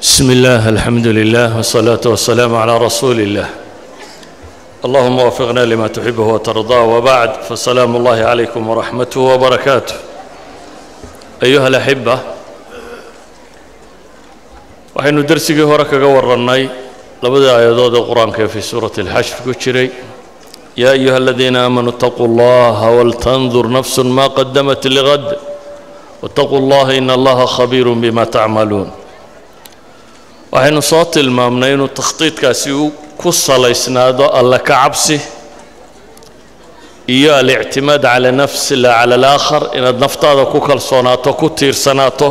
بسم الله الحمد لله والصلاة والسلام على رسول الله. اللهم وفقنا لما تحبه وترضاه وبعد فسلام الله عليكم ورحمته وبركاته. أيها الأحبة waxaynu dersigii hore kaga warannay labadii aayadood ee qur-aanka ee fii suurati alxashr ku jiray yaa ayuha aladiina aamanuu اtaquu اllaha waltandur nafsu ma qadamat ligad wاtaquu اllaha in allaha khabiir bima tacmaluun waxaynu soo tilmaamnay inuu takhdiidkaasi u ku salaysnaado alla ka cabsi iyo alictimaad cala nafsi la cala alaakhar inaad naftaada ku kalsoonaato ku tiirsanaato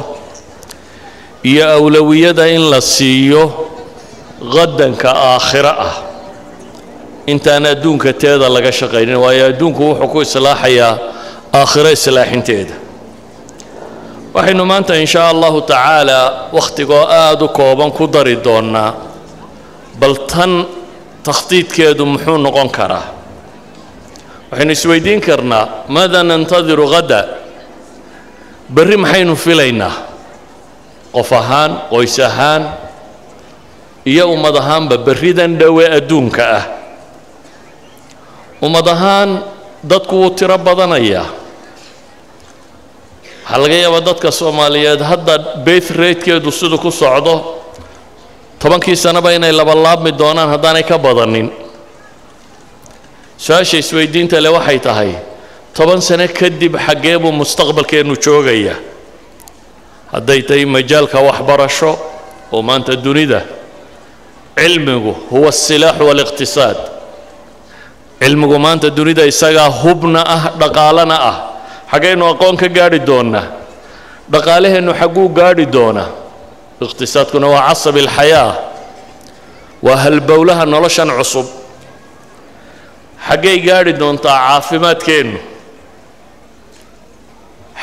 iyo awlowiyada in la siiyo qadanka aakhiro ah. Intaan adduunka teeda laga shaqaynin waayo adduunku wuxuu ku islaaxayaa aakhiro islaaxinteeda. Waxaynu maanta in shaa allahu tacaala wakhtigoo aada u kooban ku dari doonnaa bal tan takhdiidkeedu muxuu noqon karaa? Waxaynu isweydiin karnaa maada nantadiru hada berri maxaynu filaynaa qof ahaan qoys ahaan iyo ummad ahaanba berridan dhowe adduunka ah. Ummad ahaan dadku wuu tiro badanayaa. Waxaa laga yaabaa dadka soomaaliyeed hadda beth ratekeedu siduu ku socdo tobankii sanaba inay labalaabmi doonaan haddaanay ka badanin. Su'aasha isweydiinta le waxay tahay toban sano kadib xaggee buu mustaqbalkeennu joogaya hadday tahay majaalka waxbarasho oo maanta dunida cilmigu huwa asilaaxu waaliqtisaad cilmigu maanta dunida isagaa hubna ah dhaqaalana ah. Xaggaynu aqoon ka gaadhi doonnaa dhaqaalaheennu xagguu gaadhi doonaa. Iqhtisaadkuna waa casab ilxayaa. Waa halbowlaha noloshan cusub. Xaggay gaadhi doontaa caafimaadkeennu.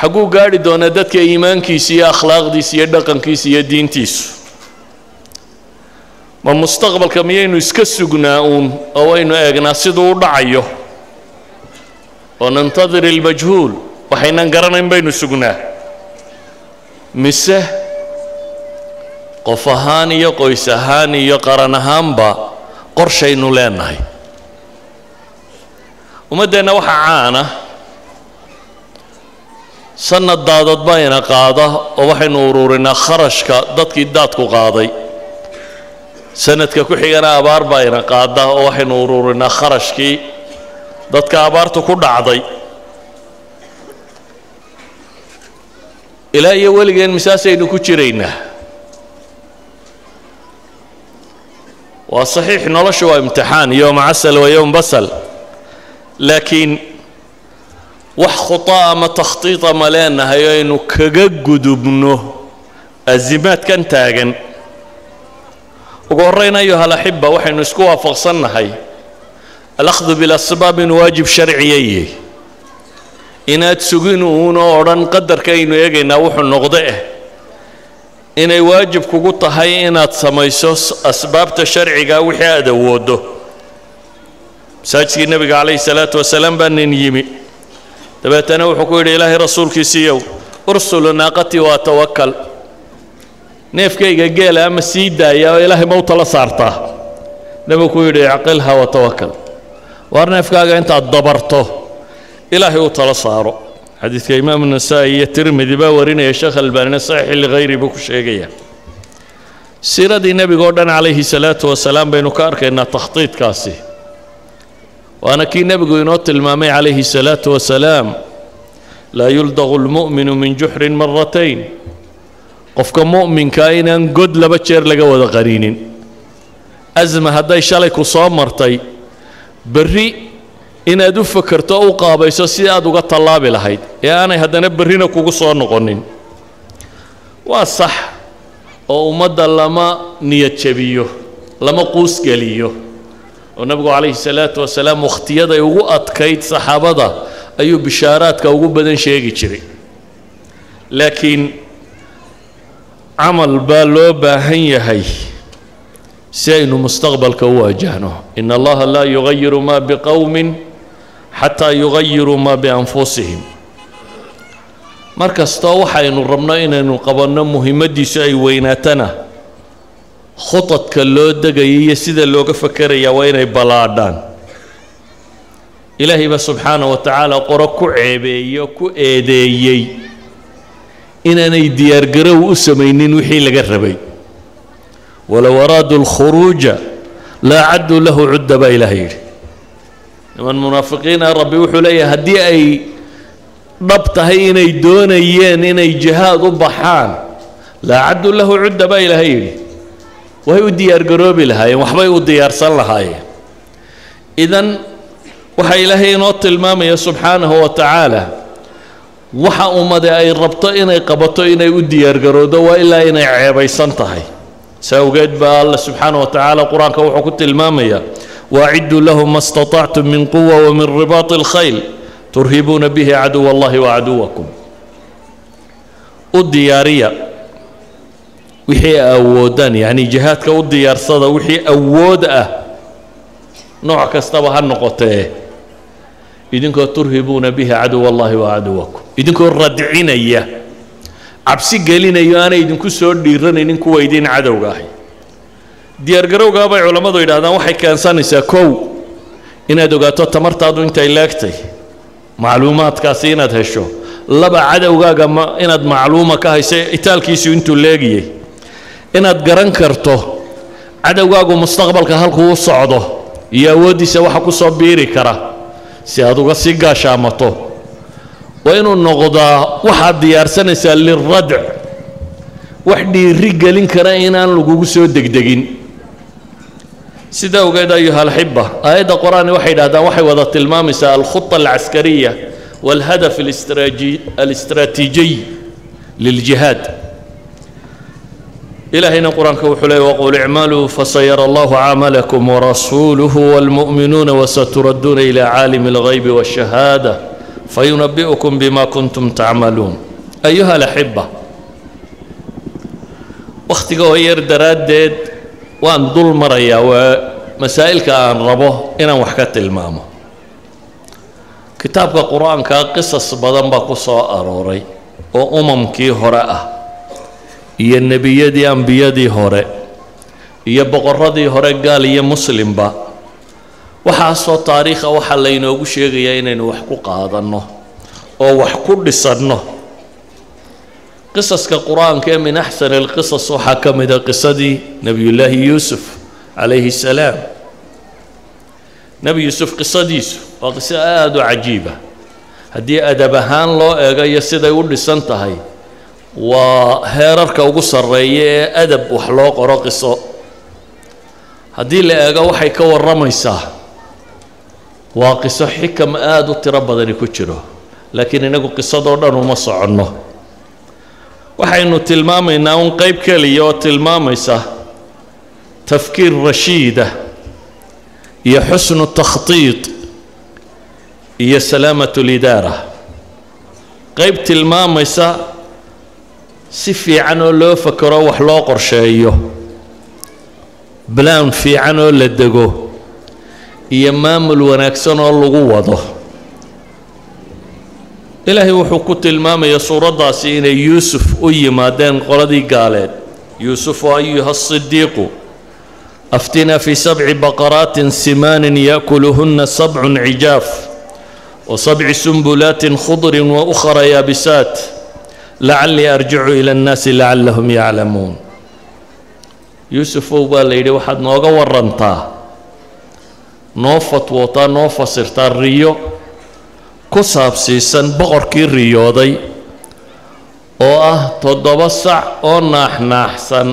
Xagguu gaadhi doonaa dadka iimaankiisa iyo akhlaaqdiisa iyo dhaqankiisa iyo diintiisu ma mustaqbalka miyaynu iska sugnaa uun oo waynu eegnaa siduu u dhacayo? Oo nantadir ilmajhuul waxaynan garanayn baynu sugnaa. Mise qof ahaan iyo qoys ahaan iyo qaran ahaanba qorshaynu leenahay. Ummaddeenna waxaa caana sanad daadad bayna qaada oo waxaynu ururinaa kharashka dadkii daadku qaaday sanadka ku xigana abaar bayna qaada oo waxaynu ururinaa kharashkii dadka abaartu ku dhacday. Ilaa iyo weligeen misaasaynu ku jiraynaa. Waa saxiix nolosha waa imtixaan yowma casal wa yowm basal. Laakiin wax khutaa ama takhtiita ma leenahay aynu kaga gudubno asimaadkan taagan ugu horrayn ayuha alaxiba waxaynu isku waafaqsannahay. Alakhdu bilasbaab inuu waajib sharciyayey inaad sugin uun oo odhan qadarkaaynu eegaynaa wuxuu noqdo eh. Inay waajib kugu tahay inaad samayso asbaabta sharciga wixii aad awooddo masaajidkii nebiga calayhi salaatu wasalaam baa nin yimi. Dabeetana wuxuu ku yidhi ilaahay rasuulkiisiiyow ursulu naaqatii waa tawakal neefkayga geela ama sii daaya oo ilaahay ma u tala saartaa nebigu ku yidhi icqilha wa tawakal waar neefkaaga intaad dabarto ilaahay u tala saaro xadiidka imaamu nasaa'i iyo tirmidi baa warinaya sheekh albaanina saxiixi ligayri buu ku sheegaya siiradii nebiga o dhan calayhi salaatu wasalaam baynu ka arkaynaa takhdiidkaasi waana kii nebigu inoo tilmaamay calayhi salaatu wasalaam laa yuldaqu lmu'minu min juxrin maratayn qofka mu'minkaa inaan god laba jeer laga wada qaniinin asma hadday shalay ku soo martay berri inaad u fakerto o u qaabayso si aad uga tallaabi lahayd. Ee aanay haddana berrina kugu soo noqonin. Waa sax oo ummadda lama niyad jabiyo lama quusgeliyo oo nebigu calayhi salaatu wasalaam wakhtiyaday ugu adkayd saxaabada ayuu bishaaraadka ugu badan sheegi jiray. Laakiin camal baa loo baahan yahay si aynu mustaqbalka u waajahno. In allaha laa yugayiru ma biqowmin xataa yugayiruu ma bianfusihim. Mar kastoo waxaynu rabno inaynu qabanno muhimaddiisu ay weynaatana khudadka loo degaya iyo sida looga fakerayaa waa inay ballaadhaan. Ilaahay baa subxaana wa tacaala qoro ku ceebeeyo ku eedeeyey inaanay diyaargarow u samaynin wixii laga rabay. Walow araaduu lkhuruuja laa cadduu lahu cudda baa ilaah yidhi. Niman munaafiqiina rabbi wuxuu leeyahay haddii ay dhab tahay inay doonayeen inay jihaad u baxaan laa cadduu lahu cudda baa ilaahay yidhi. Way u diyaargaroobi lahaayeen waxbay u diyaarsan lahaayeen. Idan waxaa ilaahay inoo tilmaamaya subxaanahu wa tacaala waxa ummade ay rabto inay qabato inay u diyaargarowdo waa ilaa inay ceebaysan tahay saa awgeed baa alla subxaana wa tacaala qur-aanka wuxuu ku tilmaamayaa waacidduu lahu ma staطactum min quwa wa min ribaati اlkhayl turhibuuna bihi caduwa allahi wa caduwakum u diyaariya wixii awoodaan yacni jihaadka u diyaarsada wixii awood ah nooc kastaba ha noqotee idinkoo turhibuuna bihi caduwa allahi wa caduwakum. Idinkoo radcinaya cabsi gelinayo aanay idinku soo dhiiranaynin kuwa idin cadowga ahay diyaargarowgaa bay culammadu yidhahdaan waxay keensanaysaa kow inaad ogaato tamartaadu intay leegtay macluumaadkaasi inaad hesho laba cadowgaaga ma inaad macluuma ka haysa itaalkiisu intuu leegiyey. Inaad garan karto cadowgaagu mustaqbalka halkuu u socdo iyo awooddiisa waxa ku soo biiri kara si aad uga sii gaashaamato waa inuu noqdaa waxaad diyaarsanaysaa liradc wax dhiiri gelin kara inaan lagugu soo degdegin. Sida ogeed ayuha alxiba aayadda qur'aani waxay yidhahdaan waxay wada tilmaamaysaa alkhuطa alcaskariya walhadaf alistraatiijiy liljihaad إلهنا قرآن كوحلي وقول اعملوا فسيرى الله عملكم ورسوله والمؤمنون وستردون إلى عالم الغيب والشهادة فينبئكم بما كنتم تعملون. أيها الأحبة وقت غير دردد وأن دول مريا ومسائل كأن ربه إنا وحكت المامة كتاب قرآن كقصص بدن بقصة أروري وأمم كي هرأة iyo nebiyadii ambiyadii hore. Iyo boqorradii hore gaal iyo muslimba. Waxaasoo taariikha waxaa laynoogu sheegayaa inaynu wax ku qaadanno oo wax ku dhisanno. Qisaska qur'aanka ee min axsani alqisas waxaa ka mida qisadii nebiyullaahi yuusuf calayhi salaam. Nebi yuusuf qisadiisu waa qiso aada u cajiiba. Haddii adab ahaan loo eegayo siday u dhisan tahay waa heerarka ugu sarreeya ee adab wax loo qoro qiso. Haddii la eego waxay ka warramaysaa. Waa qiso xikam aada u tiro badani ku jiro laakiin inagu qisadoo dhan uma soconno. Waxaynu tilmaamaynaa un qeyb keliya oo tilmaamaysa tafkiir rashiida iyo xusnu takhtiid iyo salaamat lidaara. Qeyb tilmaamaysa si fiican oo loo fakero wax loo qorsheeyo balaan fiican oo la dego iyo maamul wanaagsan oo lagu wado. Ilaahay wuxuu ku tilmaamaya suuraddaasi inay yuusuf u yimaadeen qoladii gaaleed. Yuusufu ayuha asidiiqu aftinaa fii sabci baqaraatin simaanin yaakuluhunna sabcun cijaaf wa sabci sumbulaatin khudrin wa ukhra yaabisaat lacallii arjicu ila annaasi lacallahum yaclamuun yuusufow baa la yidhi waxaad nooga warantaa noo fatwootaa noo fasirtaa riyo ku saabsiisan boqorkii riyooday oo ah toddoba sac oo naaxnaaxsan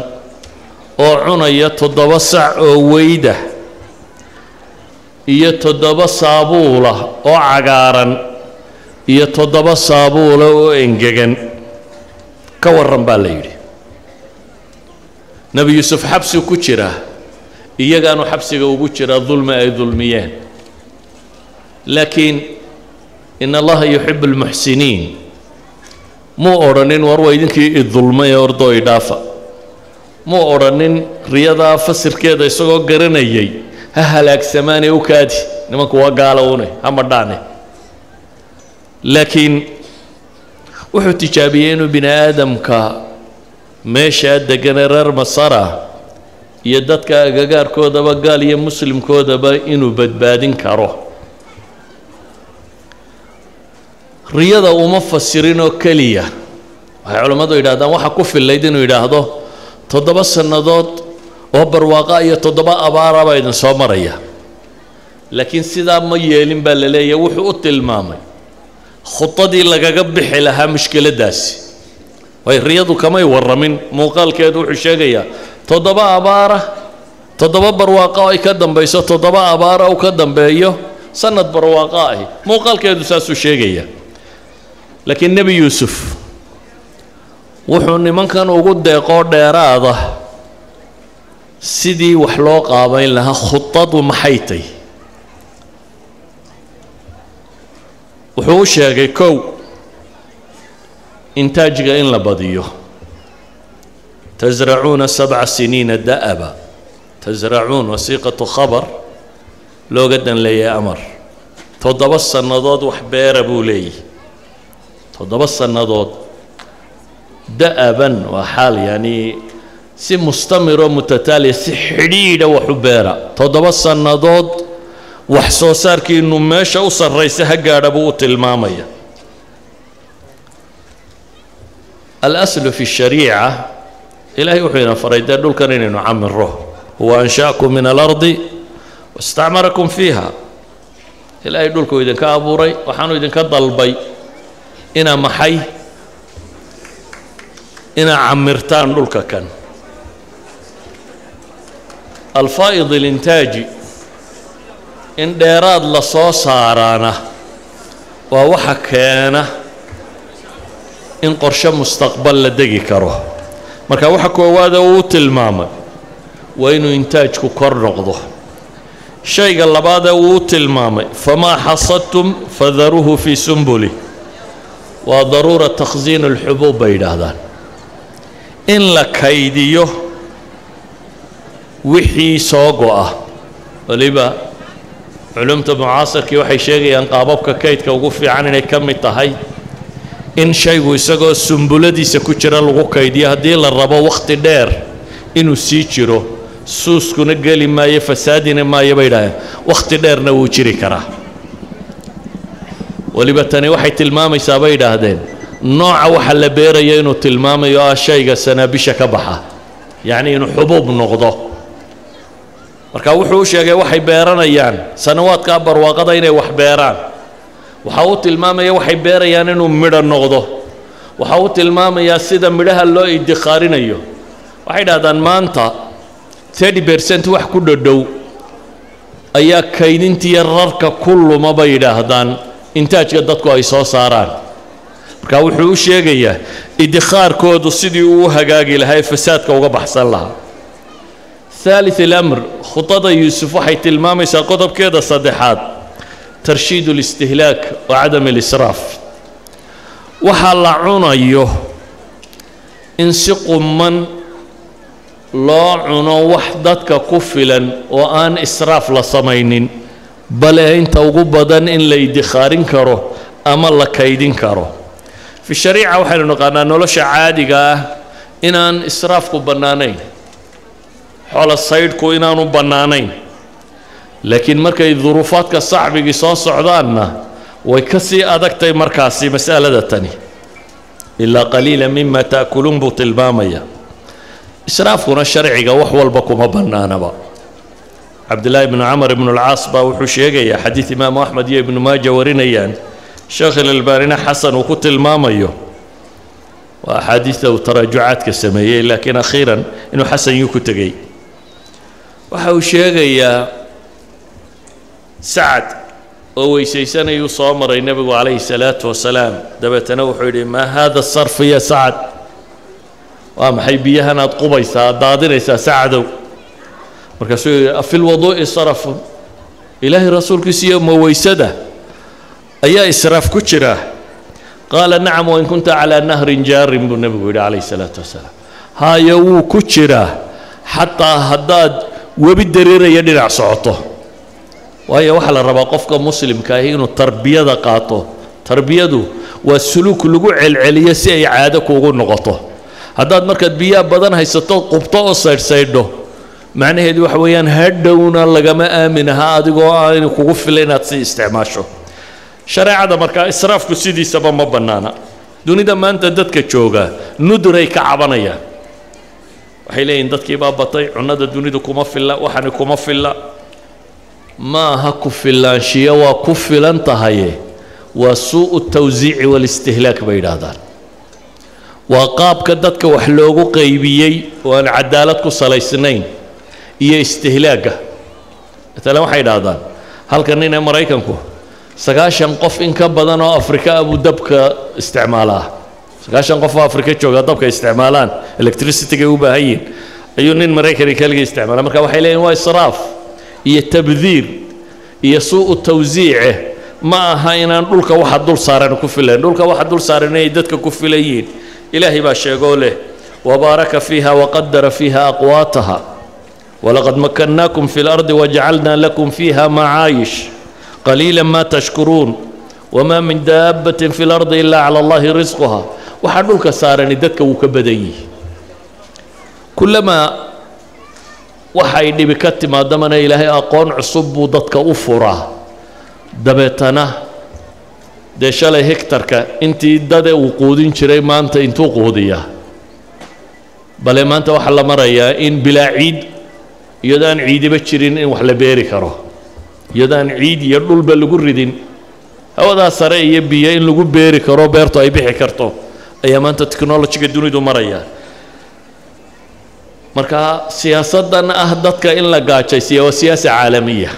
oo cunaya toddoba sac oo weyda iyo toddoba saabuula oo cagaaran iyo toddoba saabuula oo engegan ka warran baa la yidhi. Nebi yuusuf xabsi ku jira. Iyagaanu xabsiga ugu jira dulmi ay dulmiyeen. Laakiin in allaha yuxibu almuxsiniin muu odhanin war waa idinkii idulmay ordoo idhaafa muu odhanin riyadaa fasirkeeda isagoo garanayay ha halaagsamaane u kaadi. Nimanku waa gaalowne ha madhaane. Laakiin wuxuu tijaabiyey inuu bini aadamka meeshaa deganee reer masara iyo dadka agagaarkoodaba gaal iyo muslimkoodaba inuu badbaadin karo. Riyada uma fasirin oo keliya. Waxay culammadu yidhahdaan waxaa ku fillayd inuu yidhaahdo toddoba sannadood oo barwaaqa iyo toddoba abaara baa idin soo maraya. Laakiin sidaa ma yeelin baa la leeyahy wuxuu u tilmaamay khudadii lagaga bixi lahaa mushkiladdaasi way riyadu kamay warramin muuqaalkeedu wuxuu sheegayaa toddoba abaara toddoba barwaaqa ay ka dambayso toddoba abaara u ka dambeeyo sanad barwaaqa ahi. Muuqaalkeedu saasuu sheegaya laakiin nebi yuusuf wuxuu nimankan ugu deeqoo dheeraada sidii wax loo qaabayn lahaa khudadu maxay tay wuxuu u sheegay kow intaajiga in la badiyo. Tasracuuna sabca siniina da'aba. Tasracuun wasiiqatu khabar looga dan leeyahay amar. Toddoba sannadood wax beera buu leeyahy toddoba sannadood da'aban waa xaal yacni si mustamiroo mutataaliya si xidhiidha wax u beera. Toddoba sannadood wax soo saarkiinu meesha u sarraysa ha gaadha buu u tilmaamaya. Alaslu fi shariica ilaahay wuxuu ina faray dee dhulkan inaynu camiro huwa ansha'akum min alardi wastacmarakum fiiha. Ilaahay dhulkuu idinka abuuray waxaanu idinka dalbay inaa maxay? Inaa camirtaan dhulka kan. Alfaa'id alintaaji in dheeraad la soo saaraana waa waxa keena in qorshe mustaqbal la degi karo. Marka waxa koowaada uu tilmaamay waa inuu intaajku kor noqdo. Shayga labaadee uu tilmaamay famaa xasadtum fadaruuhu fii sumbuli. Waa daruura takhsiin alxubuub bay yidhaahdaan. In la kaydiyo wixii soo go-a waliba علمت معاصر كي وحي شيغي أن قاببك كيت كوغفي عن إني كمي تهي إن شيء ويساقو سنبولدي سكوشرا لغو كيدي هدي لربا وقت دير. إنو سيچرو سوس كو نقالي ما يفسادي نما يبايدا وقت دير نو وچري كرا. ولبتاني وحي تلمامي سابايدا هدين نوع وحل بيري ينو تلمامي يا شيغ سنة بشك بحا. يعني إنو حبوب نغضو. Marka wuxuu u sheegay waxay beeranayaan. Sanawaadkaa barwaaqada inay wax beeraan. Waxa uu tilmaamaya waxay beerayaan inuu midho noqdo. Waxa uu tilmaamayaa sida midhaha loo idikhaarinayo. Waxay dhahdaan maanta thirty bercent wax ku dhodhow ayaa kaydintiiyo rarka ku luma bay yidhaahdaan intaajka dadku ay soo saaraan. Marka wuxuu u sheegayaa idikhaarkoodu sidii uu hagaagi lahaa ee fasaadka uga baxsan lahaa ثالث الأمر خطط يوسف waxay tilmaamaysaa qodobkeeda saddexaad tarshiid الاستهلاك وعدم الإسراaf waxa la cunayo in si quman loo cuno wax dadka ku filan oo aan israaf la samaynin bale inta ugu badan in la idikhaarin karo ama la kaydin karo fi shariica waxaynu naqaanaa nolosha caadiga ah inaan israafku bannaanayn xoola saydhku inaanu bannaanayn. Laakiin markay duruufaadka sacbigii soo socdaanna way ka sii adagtay markaasi mas'alada tani. Ilaa qaliila mima ta'kuluun buu tilmaamaya. Israafkuna sharciga wax walba kuma bannaanaba. Cabdillaahi ibnu camar ibnu alcaas baa wuxuu sheegayaa xadiid imaamu axmed iyo ibnu maaja warinayaan. Sheekh ilalbaanina xasan uu ku tilmaamayo. Waa axaadiidta uu taraajucaadka sameeyey laakiin akhiiran inuu xasan yuu ku tegey waxa uu sheegayaa sacad oo weysaysanayuu soo maray nebigu calayhi salaatu wasalaam. Dabeetana wuxuu yidhi maa haada sarfi ya sacad? Waa maxay biyahan aad qubaysaa aad daadinaysaa sacadow markaasuu yidhi afi lwaduu'i sarafun ilaahay rasuulkiisiiyo ma ayaa israaf ku jira? Qaala nacam wain kunta calaa nahrin jaarin buu nebigu yidhi calayhi salaatu wasalaam. Haayo wuu ku jiraa xataa haddaad webi dareeraya dhinac socoto waayo waxaa la rabaa qofka muslimka ahi inuu tarbiyada qaato. Tarbiyadu waa suluuk lagu celceliyo si ay caado kuugu noqoto. Haddaad markaad biyaha badan haysato qubto oo saydhsaydho macnaheedu waxa weeyaan hadhowna lagama aamin aha adigoo aan kugu fila inaad si isticmaasho. Shareecada markaa israafku sidiisaba ma bannaana. Dunida maanta dadka jooga nuduray ka cabanayaan waxay leeyihiin dadkii baa batay cunnada dunidu kuma filla waxani kuma filla. Ma aha ku filaanshiyo waa ku filan tahaye. Waa suu'u tawsiici walistihlaak bay yidhaahdaan. Waa qaabka dadka wax loogu qaybiyey oo aan cadaalad ku salaysnayn iyo istihlaagga maalan waxay idhaahdaan halka nin ee maraykanku sagaashan qof in ka badan oo afrika ah buu dabka isticmaalaa sagaashan qof oo afrika jooga dabka isticmaalaan electricitygay u baahan yihiin ayuu nin maraykani keligii isticmaala. Marka waxay leeyihiin waa israaf iyo tabdiir iyo suu'u tawsiice. Ma aha inaan dhulka waxa dul saaran ku filayn. Dhulka waxa dul saaran inay dadka ku filan yihiin ilaahay baa sheegoo leh wabaaraka fiiha waqadara fiiha aqwaataha. Walaqad makannaakum fi lardi wajacalna lakum fiiha macaayish. Qaliila ma tashkuruun. Wamaa min daabbatin fi lardi ilaa cala allahi risquha waxaa dhulka saarani dadka wuu ka badan yihi kullamaa waxay dhibi ka timaadamana ilaahay aqoon cusub buu dadka u furaa. Dabeetana dee shalay hegtarka intii dade uu quudin jiray maanta intuu quudiyaa bale maanta waxaa la marayaa in bilaa ciid iyadoo aan ciidiba jirin in wax la beeri karo. Iyadoo aan ciid iyo dhulba lagu ridin. Hawadaa sare iyo biyo in lagu beeri karo beertu ay bixi karto ayaa maanta technolojiga dunidu maraya. Marka siyaasaddan ah dadka in la gaajaysiiya waa siyaasa caalamiya.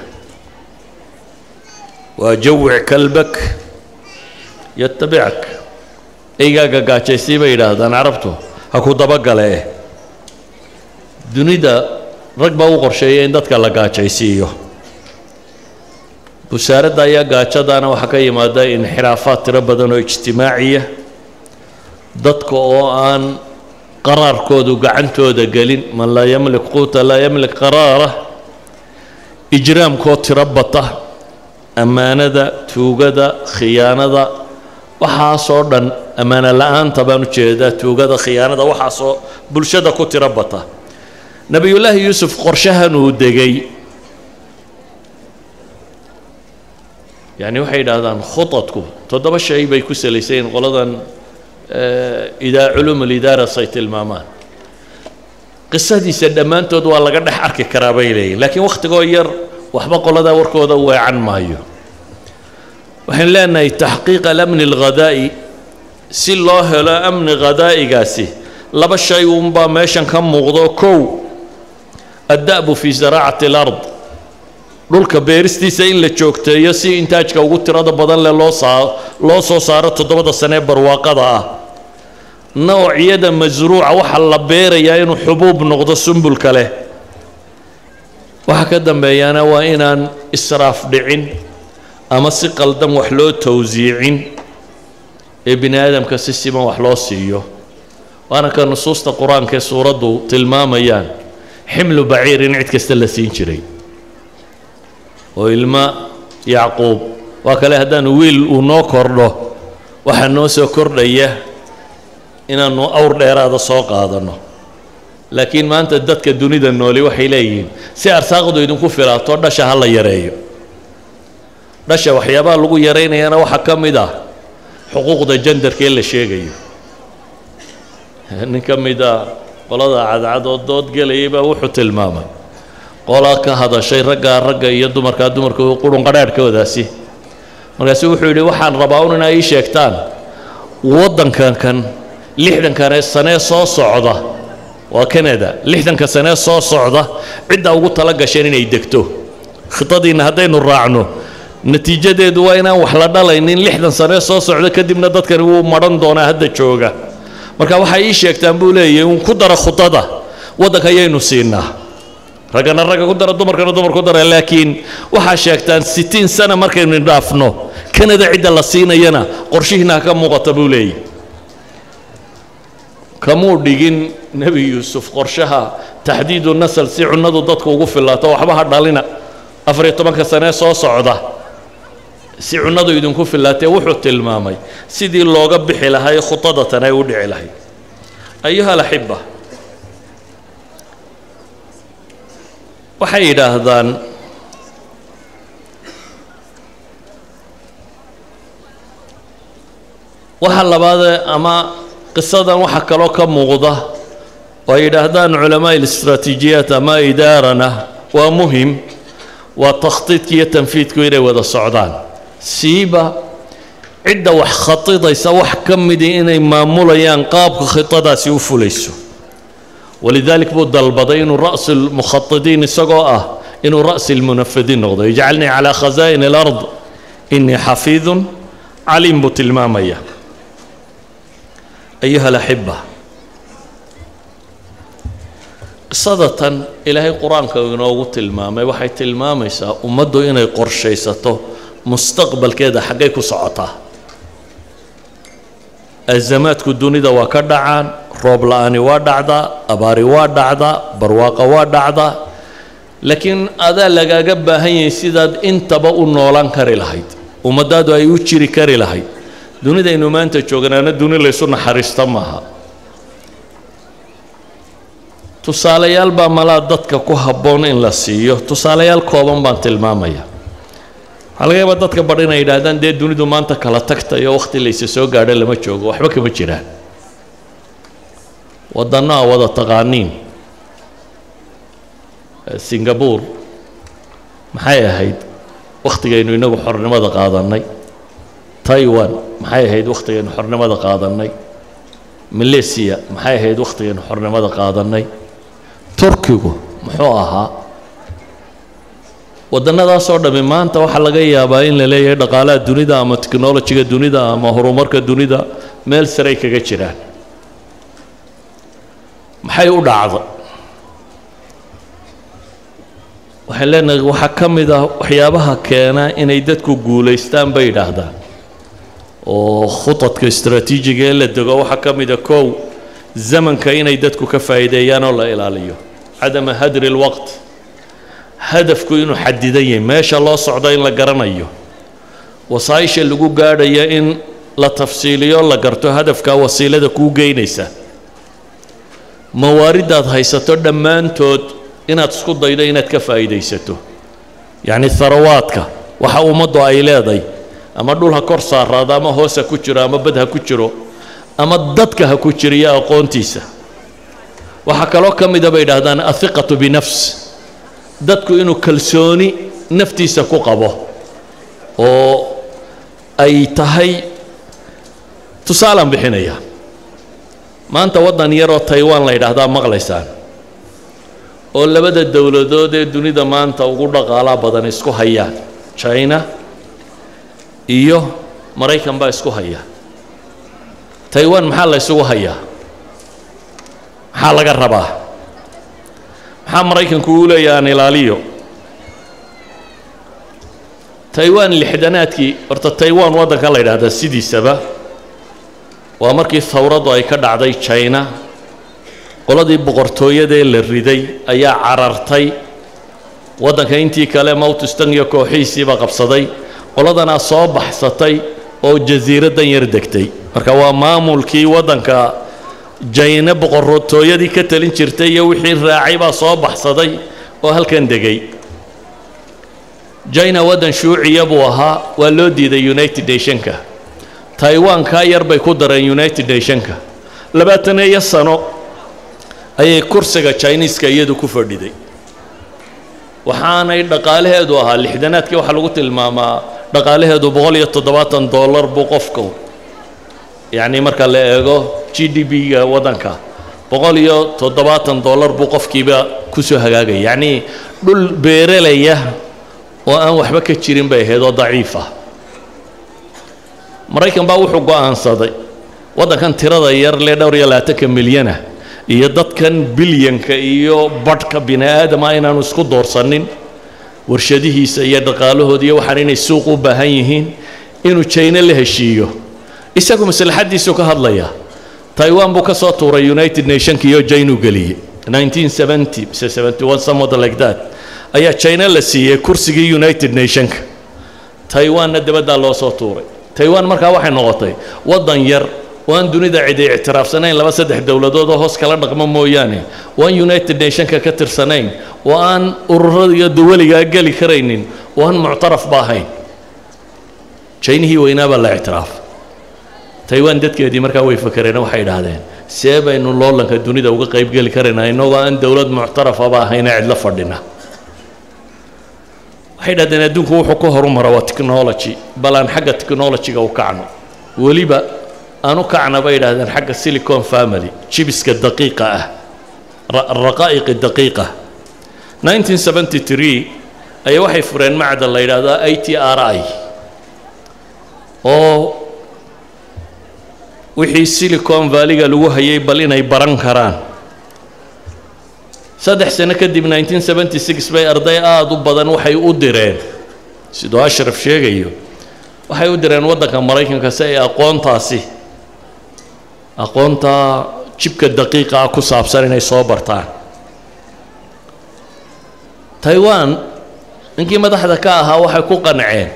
Waa jawic kalbak yatabicak eygaaga gaajaysii bay yidhaahdaan carabtu ha ku dabagalee dunida rag baa u qorsheeya in dadka la gaajaysiiyo busaaradda ayaa gaajadaana waxaa ka yimaada inxiraafaad tiro badan oo ijtimaaciya dadka oo aan qaraarkoodu gacantooda gelin man laa yamlik quuta laa yamlik qaraara ijraamkoo tiro bata ammaanada tuugada khiyaanada waxaasoo dhan ammaano la'aanta baan u jeedaa tuugada khiyaanada waxaasoo bulshada ku tiro bata. Nebiyullaahi yuusuf qorshahan uu degay. Yacni waxay yidhaahdaan khudadku toddoba shay bay ku salaysayiin qoladan idaa culum alidaara say tilmaamaan qisadiisa dhammaantood waa laga dhex arki karaa bay leeyihiin laakiin wakhtigoo yar waxba qoladaa warkooda weecan maayo. Waxaynu leenahay taxqiiq alamni alghadaa'i si loo helo amni khadaa'igaasi laba shay uunbaa meeshan ka muuqdo kow adda'bu fii zaraacati alard dhulka beeristiisa in la joogteeyo si intaajka ugu tirada badan leh loo saa loo soo saaro toddobada sane barwaaqada ah nawciyada masruuca waxaa la beerayaa inuu xubuub noqdo sumbulka leh waxa ka dambeeyaana waa inaan israaf dhicin ama si qaldan wax loo tawsiicin ee bini aadamka si siman wax loo siiyo. Waana ka nusuusta qur'aanka ee suuraddu tilmaamayaan. Ximlu baciir in cid kasta la siin jiray. Oo ilma yacquub. Waa kale haddaanu wiil uu noo kordho waxaa noo soo kordhaya inaannu awr dheeraada soo qaadanno laakiin maanta dadka dunida nooli waxay leeyihiin si arsaaqdu idinku filaato dhasha ha la yareeyo. Dhasha waxyaabaha lagu yaraynayana waxaa ka mid ah xuquuqda jandarkee la sheegayo. Nin ka mid a qolada cadcad oo dood gelayay wuxuu tilmaamay qola ka hadashay raggaa ragga iyo dumarkaa dumarka qurunqadhaadhkoodaasi markaasu wuxuu yidhi waxaan rabaa un inay ii sheegtaan waddankan kan lixdankane sanee soo socda. Waa canada. Lixdanka sanee soo socda cidda ugu tala gasheen inay degto. Khitadiinna haddaynu raacno natiijadeedu waa inaan wax la dhalaynin lixdan sanee soo socda kadibna dadkani wuu madhan doonaa hadda jooga. Marka waxay ii sheegtaan buu leeyahy un ku dara khudada waddanka ayaynu siinaa. Raggana ragga ku dara dumarkana dumar ku dara laakiin waxaa sheegtaan sittiin sana markaynu dhaafno kanada cidda la siinayana qorshihiina ha ka muuqata buu leeyahy kamuu dhigin nebi yuusuf qorshaha taxdiidu nasal si cunnadu dadku ugu fillaato waxba ha dhalina. Afar iyo tobanka sanee soo socda. Si cunnadu idinku fillaatee wuxuu tilmaamay sidii looga bixi lahay khudadatan ay u dhici lahayd ayuha alaxiba waxay yidhaahdaan waxa labaadee ama qisadan waxaa kaloo ka muuqda oo ay yidhaahdaan culamaa istraatiijiyaat ama idaarana waa muhiim waa takhdiidka iyo tanfiidku inay wada socdaan. Siiba cidda wax khadidaysa wax ka midii inay maamulayaan qaabka khidadaasi u fulayso. Walidaalik buu dalbaday inuu ra'su lmukhadidiin isagoo ah inuu ra'si lmunafadiin noqdo ijcalnii calaa khasaa'in alard inii xafiidun caliim buu tilmaamaya ayuha alaxiba qisadatan ilaahay qur'aanka inoogu tilmaamay waxay tilmaamaysaa ummaddu inay qorshaysato mustaqbalkeeda xaggay ku socotaa azamaadku dunida waa ka dhacaan roob la-ani waa dhacdaa abaari waa dhacdaa barwaaqa waa dhacdaa laakiin adaa lagaaga baahan yahay sidaad intaba u noolaan kari lahayd ummadaadu ay u jiri kari lahayd dunidaynu maanta joognaana duni laysu naxariista maaha. Tusaalayaal baa malaa dadka ku habboon in la siiyo. Tusaalayaal kooban baan tilmaamaya. Waxaa dadka badh inay yidhaahdaan dee dunidu maanta kala tagtayo wakhti layse soo gaadho lama joogo waxba kama jiraan. Waddanno a wada taqaaniin. Singabore maxay ahayd? Wakhtigaynu inagu xornimada qaadannay taiwan maxay ahayd wakhtigaynu xornimada qaadannay? Malaysiya maxay ahayd wakhtigaynu xornimada qaadannay? Turkigu muxuu ahaa waddannadaasoo dhammi maanta waxaa laga yaabaa in la leeyahay dhaqaalaha dunida ama technolojiga dunida ama horumarka dunida meel saray kaga jiraan. Maxay u dhacda waxaan leenahay waxaa ka mid ah waxyaabaha keena inay dadku guulaystaan bay yidhaahdaan oo khudadka istraatiijiga ee la dego waxaa ka mida kow zamanka inay dadku ka faa'iideeyaan oo la ilaaliyo. Cadama hadri lwaqt hadafku inuu xadidan yahay meesha loo socdo in la garanayo. Wasaa-isha lagu gaadhaya in la tafsiiliyo la garto hadafkaa wasiilada kuu geynaysa. Mawaariddaad haysato dhammaantood inaad isku daydo inaad ka faa'iidaysato. Yacni harawaadka waxa ummaddu ay leeday ama dhul ha kor saaraado ama hoos ha ku jiro ama bad ha ku jiro ama dadka ha ku jiriyo aqoontiisa. Waxaa kaloo ka mida bay idhaahdaan athiqatu binafs dadku inuu kalsooni naftiisa ku qabo oo ay tahay tusaalaan bixinaya. Maanta waddan yaroo taiwan la yidhaahdaa maqlaysaan oo labada dowladood ee dunida maanta ugu dhaqaalaa badan isku hayaan. China iyo maraykan baa isku haya. Taiwan maxaa la ysugu hayaa maxaa laga rabaa? Maxaa maraykanku uu leeyaha aan ilaaliyo? Taiwan lixdanaadkii horta taiwan waddanka la yidhaahdaa sidiisaba waa markii hawraddu ay ka dhacday china. Qoladii boqortooyadee la riday ayaa carartay. Waddanka intii kale mawtistan iyo kooxihiisiibaa qabsaday qoladanaa soo baxsatay oo jasiiraddan yar degtay. Marka waa maamulkii waddanka jayne boqortooyadii ka talin jirtay iyo wixii raacay baa soo baxsaday oo halkan degay. Jina waddan shuuciya buu ahaa waa loo diiday united nationka taiwan kaa yar bay ku dareen united nationka labaataneeyo sano ayay kursiga jiniiska iyadu ku fadhiday. Waxaanay dhaqaalaheedu ahaa lixdanaadkii waxaa lagu tilmaamaa dhaqaalaheedu boqol iyo toddobaatan dollar buu qofku yacni marka la eego g d b-ga waddanka boqol iyo toddobaatan dollar buu qofkiiba ku soo hagaagaya yacnii dhul beerelaya oo aan waxba ka jirin bay ahayd oo daciif ah. Maraykan baa wuxuu go'aansaday waddankan tirada yar lee dhowr iyo labaatanka milyana iyo dadkan bilyanka iyo badhka bini aadama inaanu isku doorsanin warshadihiisa iyo dhaqaalahooda iyo waxaan inay suuq u baahan yihiin inuu jayno la heshiiyo. Isagu maslaxaddiisuu ka hadlayaa taiwan buu ka soo tuuray united nationka iyo jainuu geliyey 1970 mise 71 somewhat like that ayaa china la siiyey kursigii united nationka taiwanna dabaddaa loo soo tuuray. Taiwan markaa waxay noqotay waddan yar oo aan dunida cidi ictiraafsanayn laba saddex dowladood oo hoos kala dhaqmo mooyaane oo aan united nationka ka tirsanayn oo aan ururada iyo duwaligaa geli karaynin oo muctaraf ba jaynihii weynaa baa la ictiraafay taiwan dadkeedii markaa way fakereen waxay idhaahdeen see baynu loolanka dunida uga qayb geli karaynaa innagoo aan dowlad muctarafaba ahayna cidlo fadhina. Waxay idhahdeen adduunku wuxuu ku horumara waa technology. Bal aan xagga technologyga u kacno weliba aan u kacna bay idhahdeen xagga silicon family jibiska daqiiqa ah raqaa'iqi daqiiqa. 1973 ayaa waxay fureen macdan la yidhaahdo i t r i oo wixii silicon valleyga lagu hayay bal inay baran karaan. Saddex sano kadib 1976 bay arday aada u badan waxay u direen siduu ashraf sheegayo waxay u direen waddanka maraykanka si ay aqoontaasi aqoonta jibka daqiiqa ah ku saabsan inay soo bartaan. Taiwan ninkii madaxda ka ahaa waxay ku qanceen.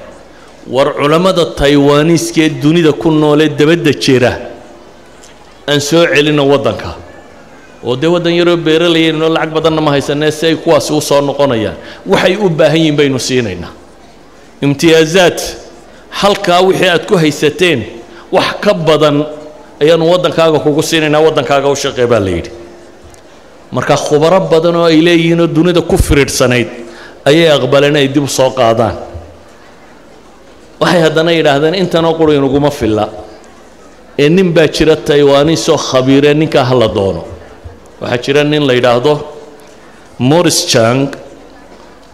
War culammada taiwaniiska ee dunida ku noolee dabadda jira. Aan soo celino waddanka. Oo dee waddan yaroo beeralayaynoo lacag badanna ma haysanee si ay kuwaasi u soo noqonayaan. Waxay u baahan yihiin baynu siinaynaa. Imtiyaazaad halkaa wixii aad ku haysateen wax ka badan ayaanu waddankaaga kugu siinaynaa waddankaaga u shaqee baa la yidhi. Marka khubaro badan oo ay leeyihiin oo dunida ku firiidhsanayd ayay aqbaleen ay dib soo qaadaan. Waxay haddana yidhaahdeen intanoo quri inuguma filla. Ee nin baa jira taiwanisoo khabiiree ninkaa ha la doono. Waxaa jira nin la yidhaahdo moris jang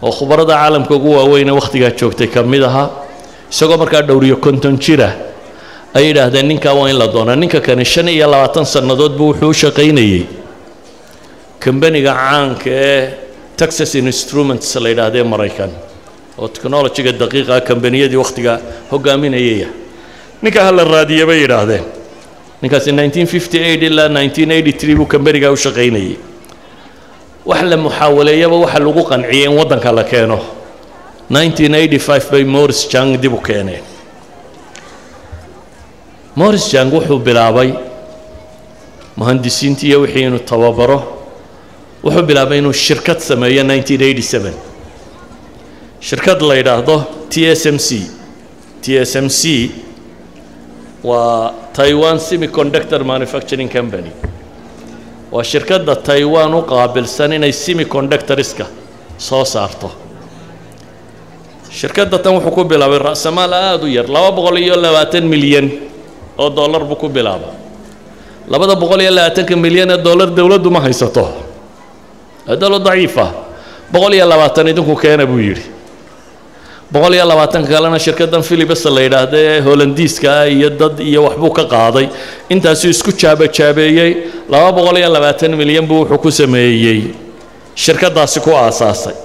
oo khubarada caalamka ugu waaweyne wakhtigaa joogtay ka mid ahaa isagoo markaa dhowriyo konton jira ay yidhaahdeen ninkaa waa in la doonaa ninka kani shan iyo labaatan sannadoodba wuxuu u shaqaynayey kambaniga caanka ee texas instruments la yidhaahdee maraykan. Oo technologyga daqiiqa kambaniyadii wakhtiga hogaaminayaya ninkaa ha la raadiye bay yidhaahdeen ninkaasi 1958 ilaa 1983 buu kambanigaa u shaqaynayey wax la muxaawaleeyaba waxa lagu qanciyey in waddanka la keeno. 1985 bay morris jang dib u keeneen morris jang wuxuu bilaabay muhandisiintii iyo wixii inuu tababaro. Wuxuu bilaabay inuu shirkad sameeyo 1987 shirkad la yidhaahdo t s m c. T s m c waa taiwan semiconductor manufacturing company. Waa shirkadda taiwan u qaabilsan inay semiconductorska soo saarto. Shirkadda tan wuxuu ku bilaabay ra'samaal aada u yar laba boqol iyo labaatan milyan oo dollar buu ku bilaabay labada boqol iyo labaatanka milyan ee dollar dowladdu ma haysato. Dalo daciifa boqol iyo labaatan idinku keena buu yidhi. Boqol iyo labaatanka kalena shirkaddan philibes la yidhaahda ee holandiiska iyo dad iyo waxbuu ka qaaday. Intaasuu isku jaabajaabeeyey laba boqol iyo labaatan milyan buu wuxuu ku sameeyey. Shirkaddaasi ku aasaasay.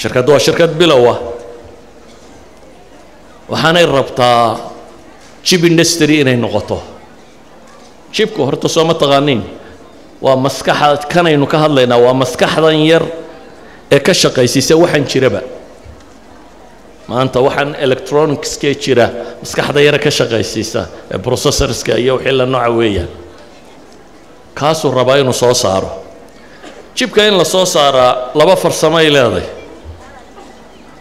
Shirkaddu waa shirkad bilow ah. Waxaanay rabtaa jib industry inay noqoto. Jibku horta soo ma taqaaniin. Waa maskaxa kanaynu ka hadlaynaa waa maskaxdan yar ee ka shaqaysiisa waxaan jiraba. Maanta waxaan electronicskee jira maskaxda yare ka shaqaysiisa ee processorska iyo wixii la nooca weeyaan kaasuu rabaa inuu soo saaro. Jibka in la soo saaraa laba farsamo ay leedahay.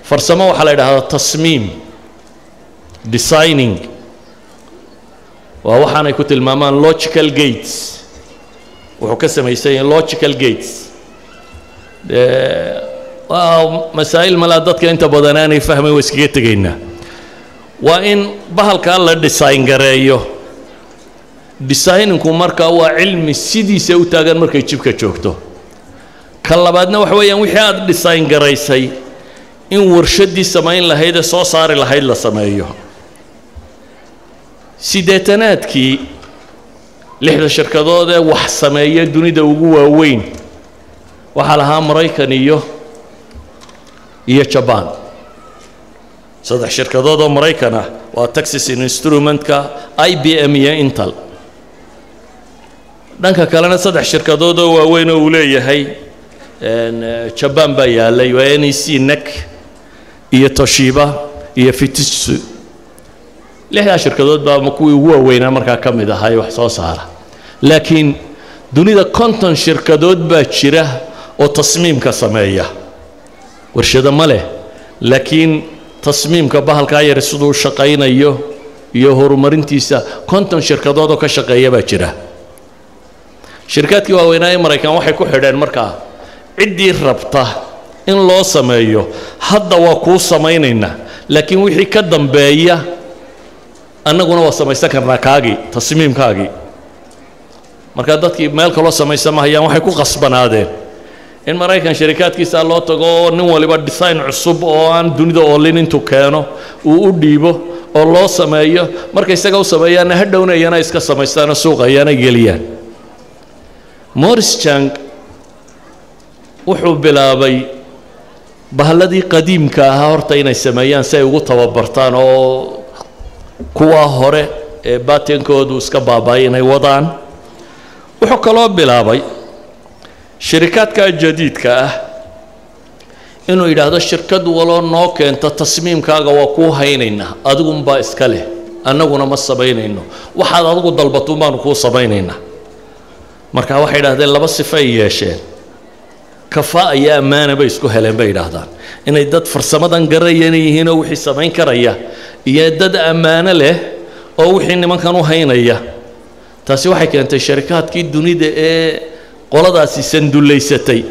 Farsamo waxaa la yidhahdaa tasmiim designing waa waxaanay ku tilmaamaan logical gates. Wuxuu ka samaysan yahay logical gates. Waa masaa'il malaa dadka inta badan aanay fahmayn waa iskaga tegaynaa waa in bahalkaa la design gareeyo. Designinku markaa waa cilmi sidiisa u taagan markay jibka joogto. Ka labaadna waxa weeyaan wixii aada design garaysay in warshaddii samayn lahayd ee soo saari lahayd la sameeyo siddeetanaadkii lixda shirkadood ee wax sameeya dunida ugu waaweyn waxaa lahaa maraykan iyo iyo jabaan. Saddex shirkadood oo maraykan ah waa texas instrumentka i b m iyo intel. Dhanka kalena saddex shirkadood oo waaweyn oo uu leeyahay jabaan baa yaalay waa n e c nek iyo toshiba iyo fititsu lixdaa shirkadood baa kuwii ugu waaweynaa markaa ka mid ahaa ee wax soo saara. Laakiin dunida konton shirkadood baa jira oo tasmiimka sameeya. Warshado ma leh laakiin tasmiimka bahalkaa yar siduu shaqaynayo iyo horumarintiisa konton shirkadood oo ka shaqeeya baa jira. Shirkaadkii waaweynaa ee maraykan waxay ku xidheen markaa ciddii rabta in loo sameeyo hadda waa kuu samaynaynaa laakiin wixii ka dambeeya annaguna waa samaysan karnaa kaagii tasmiimkaagii marka dadkii meel kaloo samaysan mahayaan waxay ku qasbanaadeen. In maraykan sharikaadkiisa loo tago oo nin waliba design cusub oo aan dunida oolin intuu keeno uu u dhiibo oo loo sameeyo marka isaga u sameeyaanna ha dhownayana iska samaystaanoo suuqayana geliyaan. Morris jang wuxuu bilaabay bahalladii qadiimka ahaa horta inay sameeyaan si ay ugu tababartaan oo kuwaa hore ee baatinkoodu iska baaba'ay inay wadaan wuxuu kaloo bilaabay shirikaadka jadiidka ah inuu yidhaahdo shirkad waloo noo keento tasmiimkaaga waa kuu haynaynaa adigunbaa iska leh annaguna ma samaynayno waxaad adigu dalbatuun baanu kuu samaynaynaa. Marka waxay idhahdeen laba sifo ay yeesheen kafaa iyo ammaana bay isku heleen bay idhaahdaan inay dad farsamadan garayana yihiinoo wixii samayn karaya iyo dad ammaano leh oo wixii nimankan u haynaya. Taasi waxay keentay sharikaadkii dunida ee qoladaasi sandullaysatay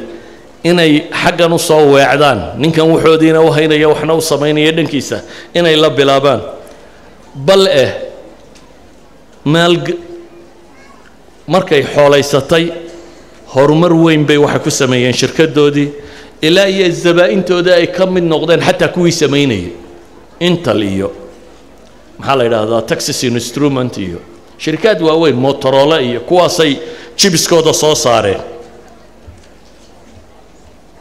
inay xaggan u soo weecdaan. Ninkan waxoodiina u haynaya waxna u samaynaya dhankiisa inay la bilaabaan. Bal eh maal markay xoolaysatay horumar weyn bay waxay ku sameeyeen shirkaddoodii ilaa iyo zabaa'intoodii ay ka mid noqdeen xataa kuwii samaynayay intal iyo maxaa la yidhaahdaa texas instrument iyo shirikaad waaweyn motorola iyo kuwaasay jibiskooda soo saareen.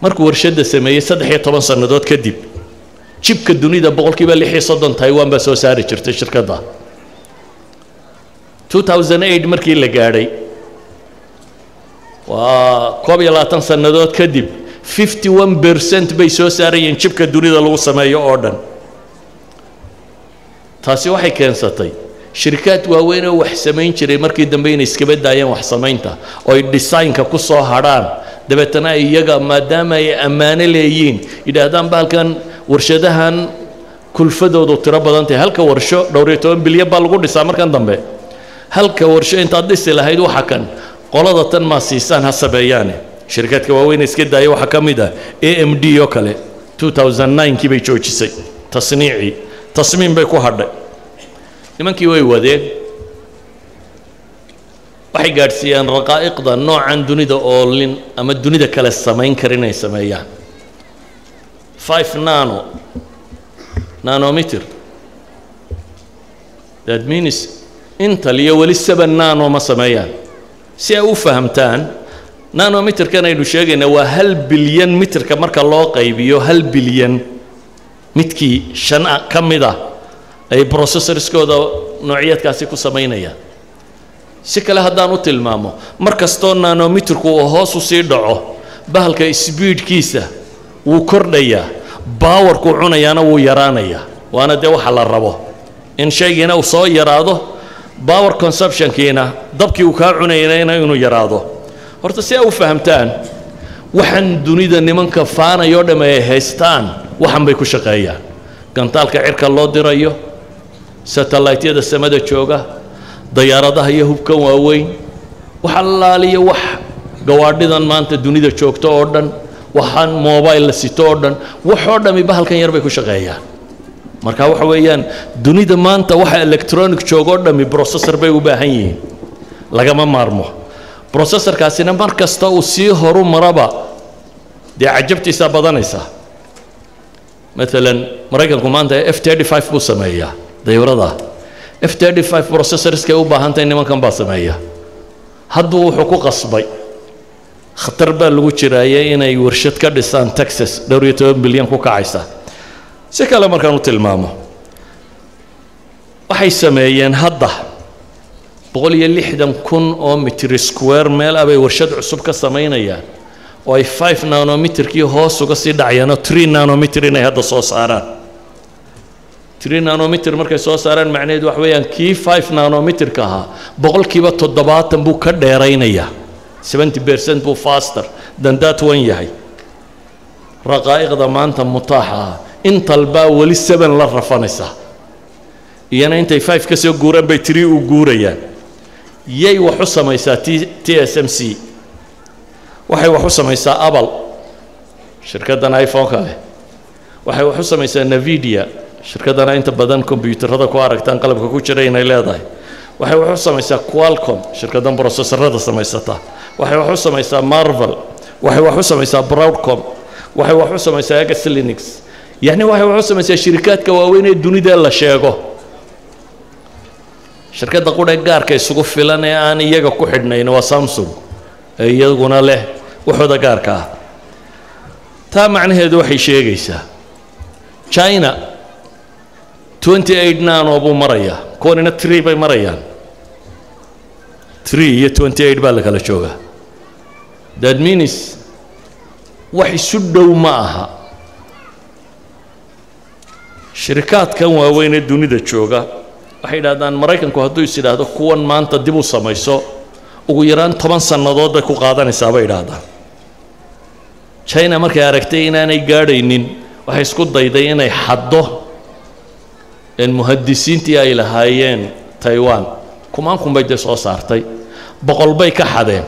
Markuu warshadda sameeyey saddex iyo toban sannadood kadib jibka dunida boqolkiiba lix iyo soddon taiwan baa soo saari jirtay shirkadda. two thousand eight markii la gaadhay waa koob iyo labaatan sannadood kadib fifty one percent bay soo saarayeen jibka dunida lagu sameeyo oo dhan taasi waxay keensatay. Shirikaad waaweyn wax samayn jiray markii dambe inay iskaba daayeen wax samaynta oo ay designka ku soo hadhaan dabeetana ay iyaga maadaama ay ammaano leeyiin yidhaahdaan bahalkan warshadahan kulfadoodu tiro badan tahay. Halka warsho dhowr iyo toban bilyan baa lagu dhisaa markan dambe. Halka warsho intaad dhisi lahayd waxa kan qolada tan maa siisaan ha sameeyaane shirkaadka waaweyn iska daaya waxaa ka mid ah a m d oo kale. 2009 kii bay joojisay tasniicii tasmiim bay ku hadhay. Nimankii way wadeen. Waxay gaadhsiiyeen raqaa'iqda noocan dunida oolin ama dunida kale samayn kara inay sameeyaan. Five nano nanometer. That means intal iyo weli seven nano ma sameeyaan. Si ay u fahamtaan nanometerkan aynu sheegayna waa hal bilyan mitirka marka loo qaybiyo hal bilyan midkii shan ka mid ah ay processorskooda noociyadkaasi ku samaynayaan. Si kale haddaan u tilmaamo mar kastoo nanometerku uu hoos u sii dhaco bahalka sbiidkiisa wuu kordhayaa baawarkuu cunayaana wuu yaraanayaa. Waana dee waxa la rabo. In shaygiina uu soo yaraado power consumptionkiina dabkii uu kaa cunayana inuu yaraado. Horta si ay u fahamtaan waxaan dunida nimanka faanayoo dhamm ay haystaan waxan bay ku shaqeeyaan gantaalka cirka loo dirayo satellaytyada samada jooga dayaaradaha iyo hubkan waaweyn wax allaaliyo wax gawaadhidan maanta dunida joogto oo dhan waxaan mobile la sito oo dhan waxoo dhammi bahalkan yar bay ku shaqeeyaan marka waxa weeyaan dunida maanta waxa electronic joogoo dhammi processor bay u baahan yihiin. Lagama maarmo processorkaasina mar kasta uu sii horu maraba dee cajabtiisaa badanaysaa maalan maraykanku maanta f thirty five buu sameeyaa dayurada f thirty five processorskay u baahantahay nimankan baa sameeya hadduu wuxuu ku qasbay. Khatar baa lagu jiraaye inay warshad ka dhisaan texas dhowr iyo toban bilyan ku kacaysa. Si kale markaan u tilmaamo waxay sameeyeen hadda boqol iyo lixdan kun oo mitir square meel ah warshad cusub ka samaynayaan oo ay five nanometerkii hoos uga sii dhacayaanoo tree nanometer inay hadda soo saaraan. Tree nanometer markay soo saaraan macnaheedu wax weeyaan kii five nanometerka ahaa boqolkiiba toddobaatan buu ka dheeraynayaa. seventy percent buu faster than that one yahay. Raqaa'iqda maanta mutaaxa ah intal baa weli seven la rafanaysa. Iyana intay five ka soo guuraan bay tree u guurayaan yay wax u samaysaa t t s m c. Waxay wax u samaysaa apple. Shirkaddan iphone-ka leh. Waxay wax u samaysaa navidia shirkaddana inta badan kombyuutarada ku aragtaan qalabka ku jira inay leedahay. Waxay wax u samaysaa qualcom shirkaddan brocessorada samaysata. Waxay wax u samaysaa marvel. Waxay wax u samaysaa broadcom. Waxay wax u samaysaa exlinix yacni waxay wax u samaysaa shirikaadka waaweyn ee dunida la sheego shirkadda qudhe gaarka isugu filan ee aan iyaga ku xidhnayn waa samsung ee iyaguna leh waxooda gaarka ah. Taa macnaheedu waxay sheegaysaa china twenty eight nano buu marayaa kuwanina tree bay marayaan. Tree iyo twenty eight baa la joogaa. That means wax isu dhow ma aha. Shirikaadkan waaweyn ee dunida jooga waxay yidhahdaan maraykanku hadduu is idhaahdo kuwan maanta dib u samayso ugu yaraan toban sannadood bay ku qaadanaysaa bay idhaahdaan china markay aragtay inaanay gaadhaynin waxay isku dayday inay xaddo muhadisiintii ay lahaayeen taiwan. Kumaan kun bay dee soo saartay. Boqol bay ka xadeen.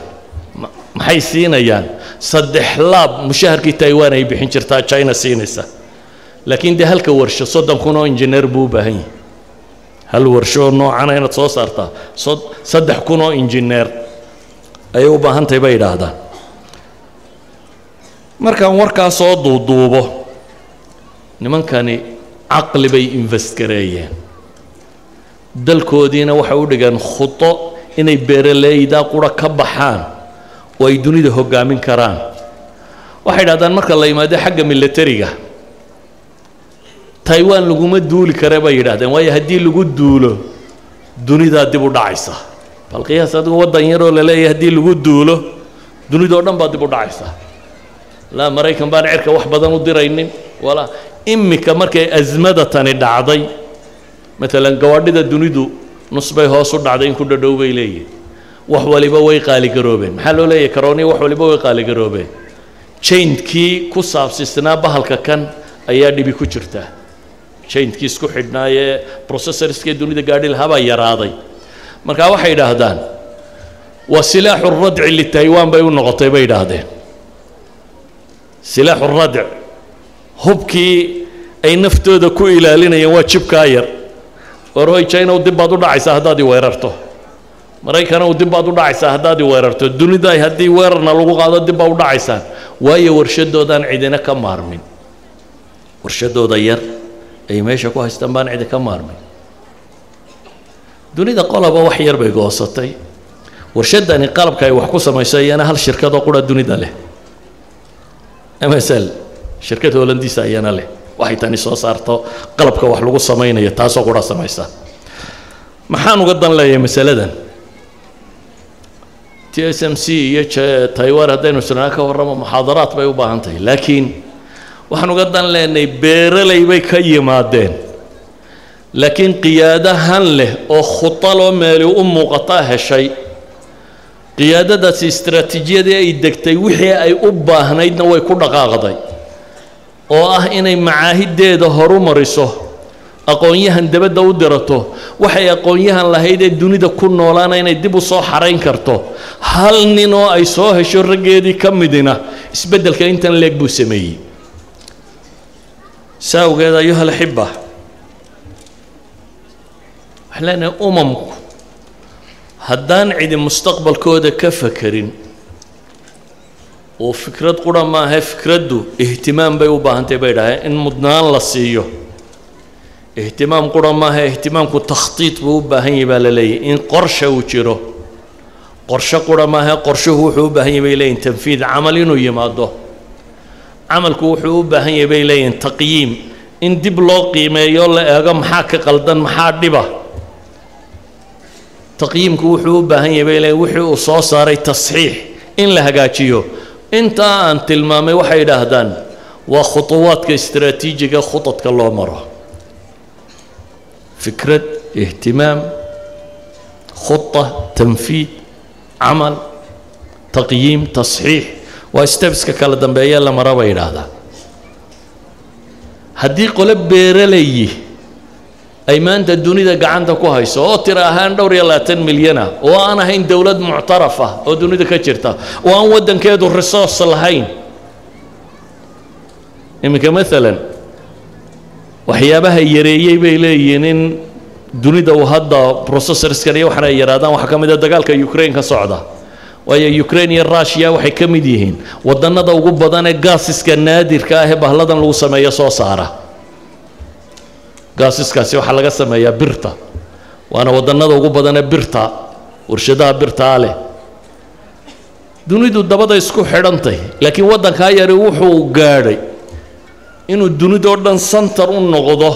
Maxay siinayaan? Saddex laab mushaharkii taiwan ay bixin jirtaa china siinaysa. Laakiin dee halka warsho soddon kun oo injineer buu u baahan yahay hal warsho oo noocana inaad soo saartaa? Saddex kun oo injineer. Ayay u baahan tahay bay yidhaahdaan markaan warkaa soo duuduubo nimankani caqli bay invest gareeyeen dalkoodiina waxay u dhigeen khudo inay beeraleyda qura ka baxaan oo ay dunida hoggaamin karaan. Waxay yidhahdaan marka la yimaado xagga militariga taiwan laguma duuli kare bay yidhahdeen waayo haddii lagu duulo dunidaa dib u dhacaysa. Bal qiyaas adigu waddan yaroo la leeyahay haddii lagu duulo dunidao dhan baa dib u dhacaysa. Laa maraykan baan cirka wax badan u diraynin. Walaa imika markay asmada tani dhacday maalan gawaadhida dunidu nus bay hoos u dhacday in ku dhadhow bay leeyihiin wax waliba way qaaligaroobeen maxaa loo leeyahay karooniya wax waliba way qaaligaroobeen jaynkii ku saabsisnaa bahalka kan ayaa dhibi ku jirtaa jaynkii isku xidhnaayee dunida gaadhi lahaa baa yaraaday. Marka waxay yidhaahdaan waa silaaxu radci litaiwan bay u noqotay bay yidhaahdeen. Silaaxu radc hubkii ay naftooda ku ilaalinayeen waa jibkaa yar. Warhoy china dib baad u dhacaysaa haddaad i weerarto. Maraykana dib baad u dhacaysaa haddaad i weerarto. Dunida haddii weerarna lagu qaado dib baa u dhacaysaan. Waayo warshadoodaan cidina ka maarmin. Warshadooda yar ay meesha ku haystaan baan cidi ka maarmin dunida qolaba wax yar bay goosatay. Warshadani qalabka ay wax ku samayso iyana hal shirkadoo qura dunida leh. Msl shirkad holandiisa ayana leh. Waxay tani soo saarto qalabka wax lagu samaynayo taasoo qura samaysa. Maxaan uga dan leeyahay masaladan t s m c iyo taiwan haddaynu isnaa ka warramo muxaadaraad bay u baahan tahay. Laakiin waxaan uga dan leenahay beeraley bay ka yimaadeen. Laakiin qiyaadahan leh oo khutaloo meeli u muuqataa heshay. Qiyaadadaasi istaraatiijiyadii ay degtay wixii ay u baahnaydna way ku dhaqaaqday. Oo ah inay macaahiddeeda horu mariso aqoon-yahan dabadda u dirato waxay aqoon-yahan lahayd ee dunida ku noolaana inay dib u soo xarayn karto. Hal nin oo ay soo hesho raggeedii ka midina isbeddelka intan leeg buu sameeyey saa awgeed ayuha alxiba waxaan leenahay umamku. Haddaan cidi mustaqbalkooda ka fakerin oo fikrad qura maaha fikraddu ihtimaam bay u baahantahy bay idhaaheen in mudnaan la siiyo. Ihtimaam qura maaha ihtimaamku takhtiid buu u baahan yahy baa la leeyahy in qorsha uu jiro. Qorshe qura maaha qorshuhu wuxuu u baahan yahy bay leeyihiin tanfiid camal inuu yimaado camalku wuxuu u baahan yahay bay leeyihiin taqyiim. In dib loo qiimeeyo la eego maxaa ka qaldan maxaa dhiba? Taqyiimku wuxuu u baahan yahay bay leeyihiin wixii uu soo saaray tasxiix in la hagaajiyo. Intaa aan tilmaamay waxay yidhaahdaan waa khutuwaadka istraatiijiga khutadka loo maro. Fikrad ihtimaam khuطa tanfiid camal taqyiim tasxiix waa stebska kala dambeeya la mara bay yidhaahdaa haddii qole beeralayi ay maanta dunida gacanta ku hayso oo tira ahaan dhowr iyo labaatan milyana oo aan ahayn dowlad muctaraf ah oo dunida ka jirta oo aan waddankeedu resource lahayn. Iminka maalan waxyaabaha yareeyey bay leeyihiin in dunida uu hadda processorskan iyo waxan ay yaraadaan waxaa ka mid a dagaalka ukraine socda waayo ukraine iyo russia waxay ka mid yihiin wadannada ugu badan ee gaasiska naadirka ah ee bahladan lagu sameeyo soo saara. Gaasiskaasi waxaa laga sameeyaa birta waana wadannada ugu badan ee birta warshadaha birtaa leh. Dunidu dabada isku xidhantay laakiin waddankaa yari wuxuu gaadhay inuu dunidoo dhan santar u noqdo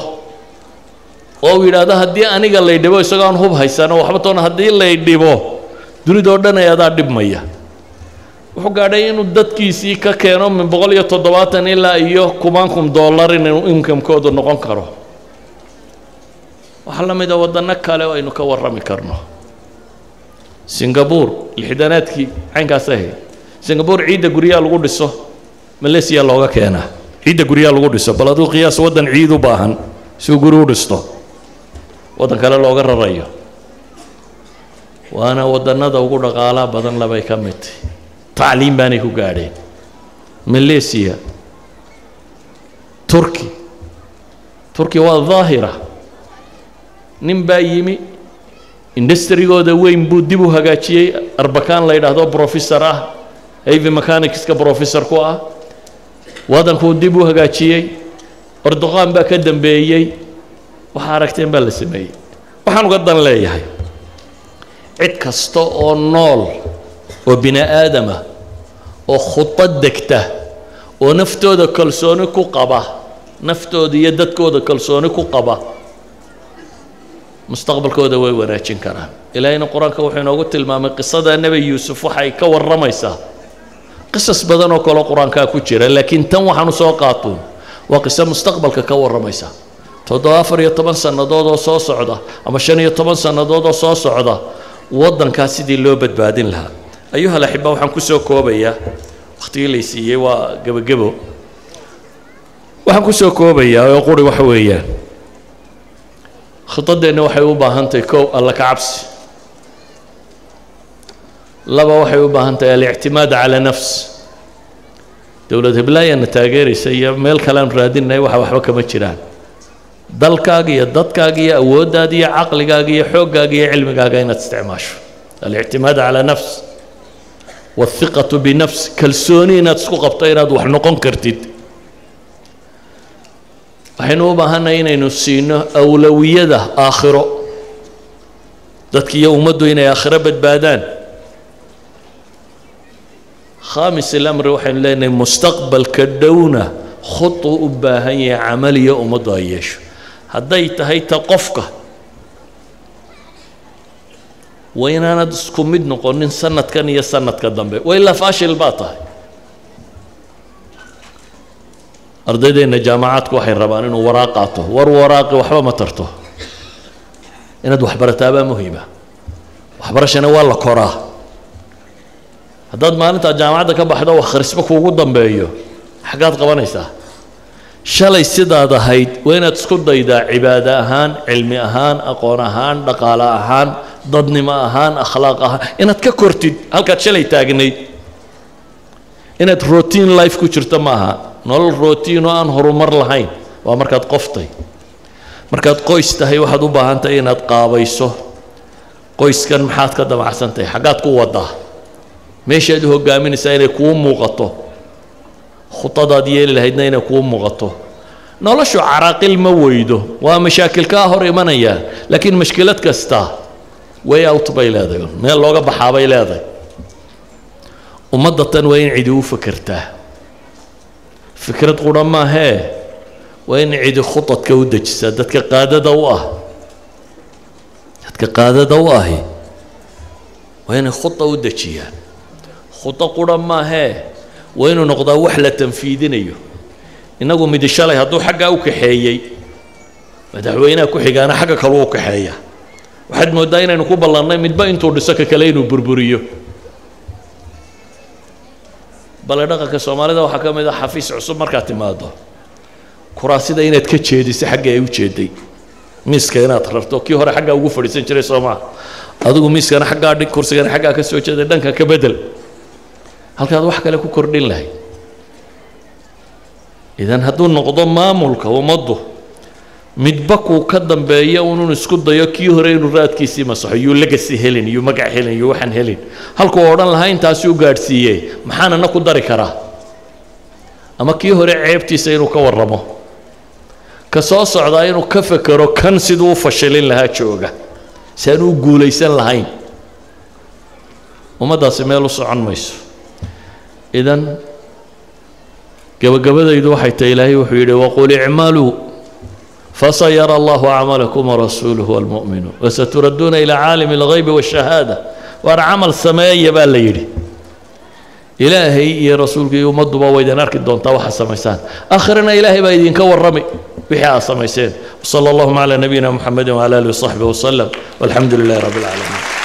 oo uu yidhaahdo haddii aniga lay dhibo isagoo aan hub haysano waxba toona haddii lay dhibo dunidoo dhan ay adaa dhibmaya wuxuu gaadhay inuu dadkiisii ka keeno min boqol iyo toddobaatan ilaa iyo kumaan kun dollar inuu inkamkoodu noqon karo. Waxaa la mid a waddanno kale oo aynu ka warrami karno. Singapore lixdanaadkii caynkaas ahayd singapore ciidda guryaha lagu dhiso malaysia looga keenaa. Ciidda guryaha lagu dhiso bal aduu qiyaas waddan ciid u baahan si uu guri u dhisto. Waddan kale looga rarayo waana waddannada ugu dhaqaalaha badan labay ka mid tahy tacliim baanay ku gaadheen malaysia turki. Turki waa daahira. Nin baa yimi. Industrigooda weyn buu dib u hagaajiyey. Arbakaan la yidhaahdo professor ah. Heavy mechanicska professor ku ah. Waddankuu dib u hagaajiyey. Ordoqaan baa ka dambeeyey. Waxaa aragteen baa la sameeyey. Waxaan uga dan leeyahay cid kasta oo nool oo bini aadama oo khudad degta oo naftooda kalsooni ku qaba naftooda iyo dadkooda kalsooni ku qaba mustaqbalkooda way wanaajin karaan. Ilaahayna qur'aanka wuxuu inoogu tilmaamay qisada nebi yuusuf waxay ka warramaysaa. Qisas badan oo kaleo qur'aankaa ku jira laakiin tan waxaanu soo qaatuun waa qiso mustaqbalka ka warramaysa. Toddoba afar iyo toban sannadood oo soo socda ama shan iyo toban sannadood oo soo socda waddankaas sidii loo badbaadin lahaa. Ayuhal axiba waxaan ku soo koobayaa. Wakhtigii lay siiyey waa gebogebo waxaan ku soo koobayaa oo quri waxa weeyaan. Khidadeenna waxay u baahan tahay kow alla ka cabsi laba waxay u baahan tahay alictimaad calaa nafs. Dowlad heblaayana taageeraysa iyo meel kalean raadinay waxa waxba kama jiraan dalkaaga iyo dadkaaga iyo awooddaada iyo caqligaaga iyo xooggaaga iyo cilmigaaga inaad isticmaasho. Alictimaad calaa nafs waathiqatu binafs kalsooni inaad isku qabto inaad wax noqon kartid. Waxaynu u baahannahay inaynu siino awlawiyada aakhiro. Dadki iyo ummaddu inay aakhiro badbaadaan. Khaamis ilamri waxaynu leenahay mustaqbalka dhowna khudu u baahan yahay camaliya ummaddu ay yeesho hadday tahay ta qofka waa inaanad isku mid noqonin sanadkan iyo sanadka dambe. Waa ilaa faashil baa tahay. Ardaydeenna jaamacaadku waxay rabaan inuu waraaq qaato. War waraaqi waxba ma tarto. Inaad waxbarataabaa muhiima. Waxbarashana waa la koraa. Haddaad maalintaa jaamacadda ka baxdo wax kharisba kuugu dambeeyo. Xaggaad qabanaysaa shalay sidaad ahayd waa inaad isku daydaa cibaado ahaan cilmi ahaan aqoon ahaan dhaqaale ahaan dadnimo ahaan akhlaaq ahaan. Inaad ka kortid halkaad shalay taagnayd. Inaad routine life ku jirto ma aha nolol routine oo aan horumar lahayn waa markaad qoftay. Markaad qoys tahay waxaad u baahan tahay inaad qaabayso. Qoyskan maxaad ka damacsan tahay? Xaggaad ku wadaa meeshaad u hogaaminaysaa inay kuu muuqato khudadaad yeeli lahaydna inay kuu muuqato. Noloshu caraaqil ma weydo waa mashaakil kaa hor imanaya laakiin mashkilad kasta way out bay leedahay meel looga baxaa bay leedahay. Ummadda tan waa in cidi u fakertaa fikrad qura maahee waa in cidi khudadka u dejisaa dadka qaadada u ah. Dadka qaadada u ahi waa inay khuda u dejiyaan khudo qura maahee waa inuu noqdaa wax la tanfiidinayo. Innagu midi shalay hadduu xaggaa u kaxeeyey madaxweynaha ku xigaana xagga kaleu u kaxeeya waxaad mooddaa inaynu ku ballannay midba intuu dhiso ka kale inuu burburiyo. Bale dhaqanka soomaalida waxaa ka mid ah xafiis cusub markaad timaado kuraasida inaad ka jeediso xagga ay u jeeday. Miiska inaad rarto kii hore xaggaa ugu fadhiisan jiray soo maa adigu miiskana xaggaa dhig kursigana xaggaa ka soo jeeday dhanka ka bedel halkaad wax kale ku kordhin lahayd. Idan hadduu noqdo maamulka ummaddu midba kuu ka dambeeya unun isku dayo kii hore inuu raadkiisii masaxo yuu legasi helin yuu magac helin yuu waxaan helin. Halkuu odhan lahaa intaasi u gaadhsiiye maxaanana ku dari karaa? Ama kii hore ceebtiisa inuu ka warramo? Ka soo socdaa inuu ka fekero kan siduu u fashilin lahaa jooga. Si aanu u guulaysan lahayn. Ummaddaasi meel u socon mayso إذن قبل إذا حتى إلهي وحيده وقول اعملوا فسيرى الله عملكم ورسوله والمؤمن وستردون إلى عالم الغيب والشهادة وعمل سمائي يبال ليلي. إلهي يا رسول قيوم مضبا ويدن أركد دون طوح السميسان أخرنا إلهي بايدين كور رمي بحياة السميسان صلى الله على نبينا محمد وعلى آله وصحبه وسلم. والحمد لله رب العالمين.